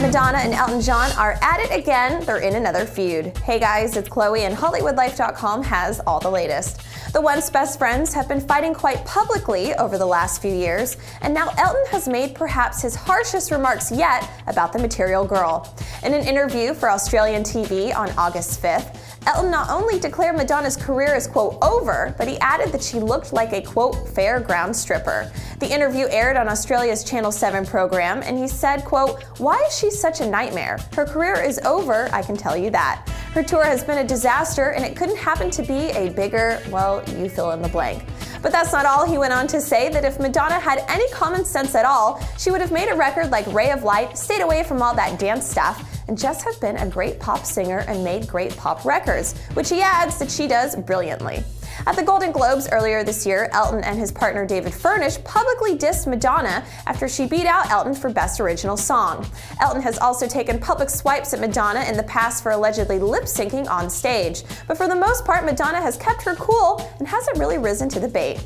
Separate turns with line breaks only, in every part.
Madonna and Elton John are at it again. They're in another feud. Hey guys, it's Chloe and HollywoodLife.com has all the latest. The once best friends have been fighting quite publicly over the last few years, and now Elton has made perhaps his harshest remarks yet about the material girl. In an interview for Australian TV on August 5th, Elton not only declared Madonna's career as, quote, over, but he added that she looked like a, quote, fairground stripper. The interview aired on Australia's Channel 7 program, and he said, quote, why is she such a nightmare? Her career is over, I can tell you that. Her tour has been a disaster, and it couldn't happen to be a bigger, well, you fill in the blank. But that's not all. He went on to say that if Madonna had any common sense at all, she would have made a record like Ray of Light, stayed away from all that dance stuff, and just have been a great pop singer and made great pop records, which he adds that she does brilliantly. At the Golden Globes earlier this year, Elton and his partner David Furnish publicly dissed Madonna after she beat out Elton for Best Original Song. Elton has also taken public swipes at Madonna in the past for allegedly lip syncing on stage, but for the most part, Madonna has kept her cool and hasn't really risen to the bait.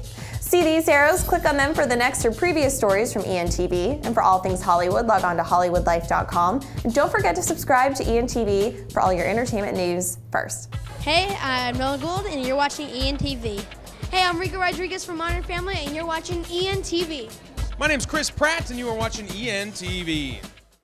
See these arrows? Click on them for the next or previous stories from ENTV. And for all things Hollywood, log on to HollywoodLife.com. And don't forget to subscribe to ENTV for all your entertainment news first.
Hey, I'm Nolan Gould, and you're watching ENTV. Hey, I'm Rico Rodriguez from Modern Family, and you're watching ENTV.
My name's Chris Pratt, and you are watching ENTV.